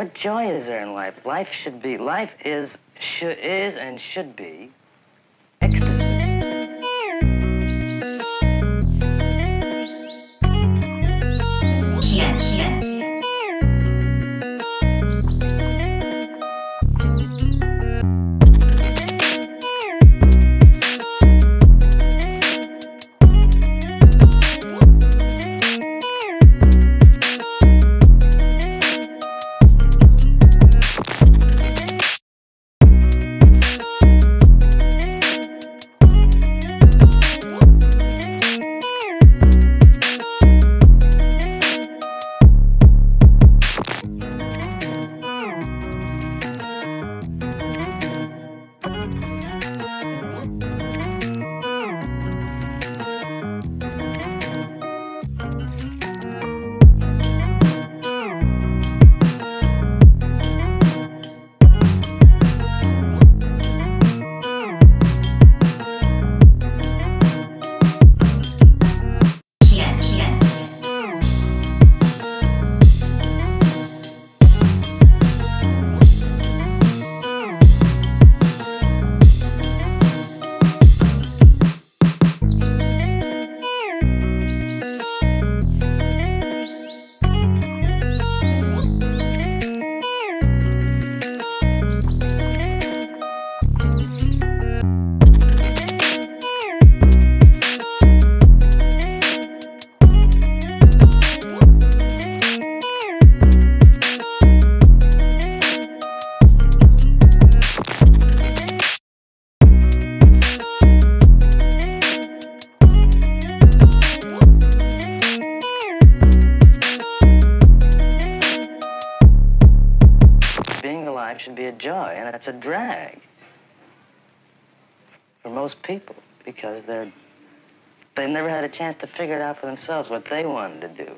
What joy is there in life? Life should be, life is, should, is and should be Alive should be a joy, and it's a drag for most people because they're they never had a chance to figure it out for themselves what they wanted to do.